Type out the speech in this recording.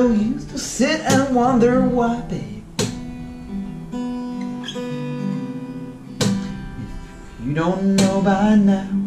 no use to sit and wonder why, babe. If you don't know by now.